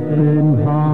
tenha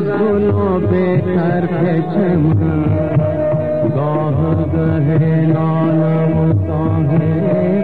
گلو بے کر کے چمن گاہ گہے لال متا ہے